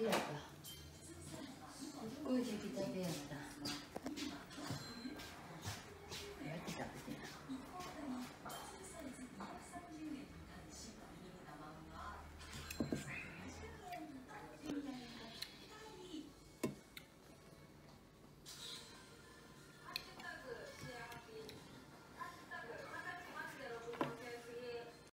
别打了